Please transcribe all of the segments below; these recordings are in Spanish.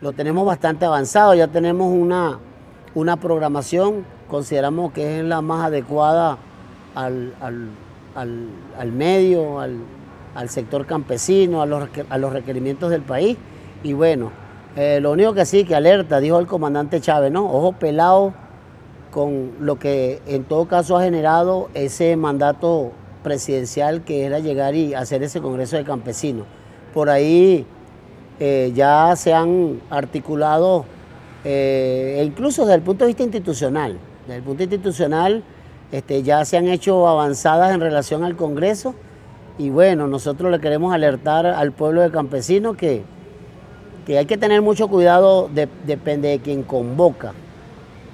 lo tenemos bastante avanzado, ya tenemos una, una programación, consideramos que es la más adecuada al, medio, al, sector campesino, a los, a los, requerimientos del país. Y bueno, eh, lo único que sí, que alerta, dijo el comandante Chávez, ¿no? Ojo pelado con lo que en todo caso ha generado ese mandato presidencial que era llegar y hacer ese Congreso de Campesinos. Por ahí eh, ya se han articulado, eh, e incluso desde el punto de vista institucional, desde el punto institucional este, ya se han hecho avanzadas en relación al Congreso. Y bueno, nosotros le queremos alertar al pueblo de campesinos que, que hay que tener mucho cuidado, depende de quien convoca.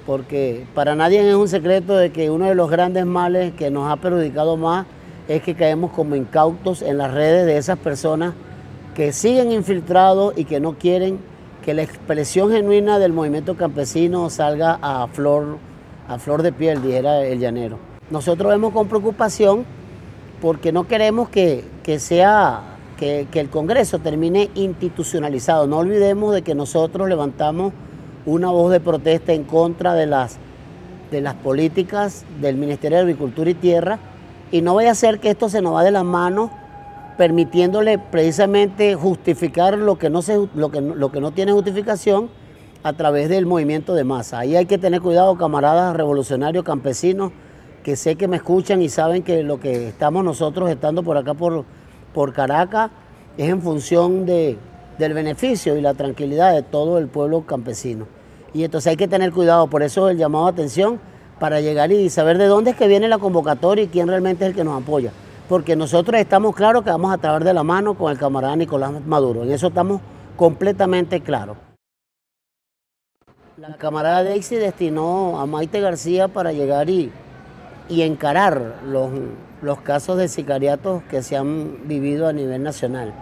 Porque para nadie es un secreto de que uno de los grandes males que nos ha perjudicado más es que caemos como incautos en las redes de esas personas que siguen infiltrados y que no quieren que la expresión genuina del movimiento campesino salga a flor, a flor de piel, dijera el llanero. Nosotros vemos con preocupación porque no queremos que, sea que, que el Congreso termine institucionalizado. No olvidemos de que nosotros levantamos una voz de protesta en contra de las, de las políticas del Ministerio de Agricultura y Tierra y no vaya a ser que esto se nos va de las manos permitiéndole precisamente justificar lo que no, se, lo que, lo que no tiene justificación a través del movimiento de masa. Ahí hay que tener cuidado, camaradas revolucionarios, campesinos, que sé que me escuchan y saben que lo que estamos nosotros estando por acá por, por Caracas es en función de, del beneficio y la tranquilidad de todo el pueblo campesino. Y entonces hay que tener cuidado, por eso el llamado a atención para llegar y saber de dónde es que viene la convocatoria y quién realmente es el que nos apoya. Porque nosotros estamos claros que vamos a trabajar de la mano con el camarada Nicolás Maduro. En eso estamos completamente claros. La camarada Dexy destinó a Maite García para llegar y, y encarar los, los casos de sicariatos que se han vivido a nivel nacional.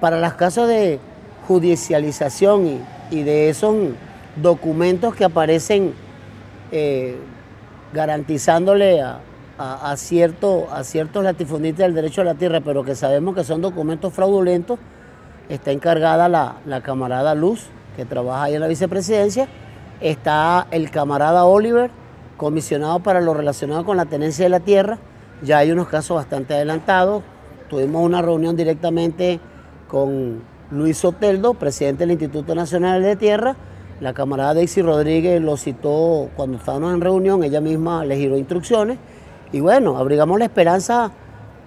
Para los casos de judicialización y, y de esos documentos que aparecen eh, garantizándole a, cierto, a ciertos latifundistas del derecho a la tierra, pero que sabemos que son documentos fraudulentos, está encargada la, la camarada Luz, que trabaja ahí en la vicepresidencia, está el camarada Oliver, comisionado para lo relacionado con la tenencia de la tierra, ya hay unos casos bastante adelantados, tuvimos una reunión directamente con Luis Soteldo, presidente del Instituto Nacional de Tierra, la camarada Daisy Rodríguez lo citó cuando estábamos en reunión, ella misma le giró instrucciones y bueno, abrigamos la esperanza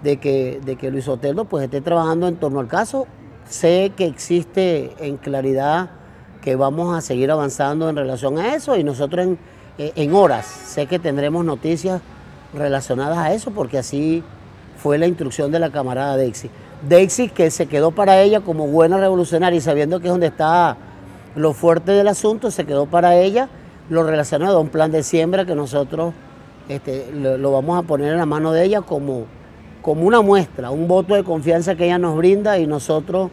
de que, de que Luis Oteldo pues esté trabajando en torno al caso. Sé que existe en claridad que vamos a seguir avanzando en relación a eso y nosotros en, eh, en horas sé que tendremos noticias relacionadas a eso porque así fue la instrucción de la camarada Dexy. Dexy que se quedó para ella como buena revolucionaria y sabiendo que es donde está lo fuerte del asunto se quedó para ella lo relacionado a un plan de siembra que nosotros este, lo, vamos a poner en la mano de ella como, como una muestra, un voto de confianza que ella nos brinda y nosotros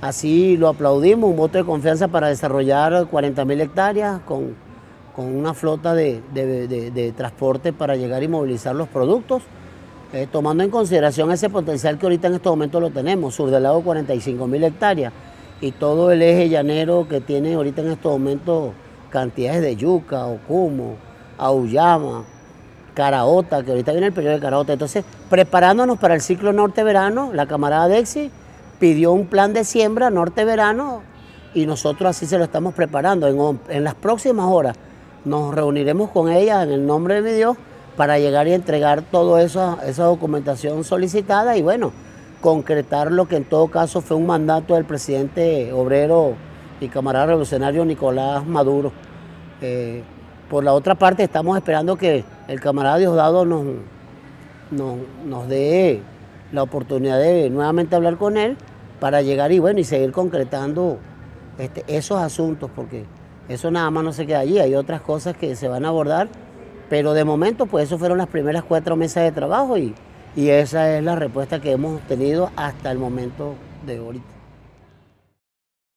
así lo aplaudimos, un voto de confianza para desarrollar 40 mil hectáreas con, una flota de, transporte para llegar y movilizar los productos, eh, tomando en consideración ese potencial que ahorita en este momento lo tenemos, sur del lago 45 mil hectáreas y todo el eje llanero que tiene ahorita en estos momentos cantidades de yuca, ocumo, auyama, caraota, que ahorita viene el periodo de caraota. Entonces, preparándonos para el ciclo norte-verano, la camarada Dexi pidió un plan de siembra norte-verano y nosotros así se lo estamos preparando. En, las próximas horas nos reuniremos con ella en el nombre de mi Dios para llegar y entregar toda esa, esa documentación solicitada y bueno, concretar lo que en todo caso fue un mandato del presidente obrero y camarada revolucionario Nicolás Maduro. Eh, por la otra parte, estamos esperando que el camarada Diosdado nos, nos, dé la oportunidad de nuevamente hablar con él para llegar y bueno y seguir concretando este, esos asuntos, porque eso nada más no se queda allí, hay otras cosas que se van a abordar, pero de momento pues eso fueron las primeras cuatro mesas de trabajo y, y esa es la respuesta que hemos tenido hasta el momento de ahorita.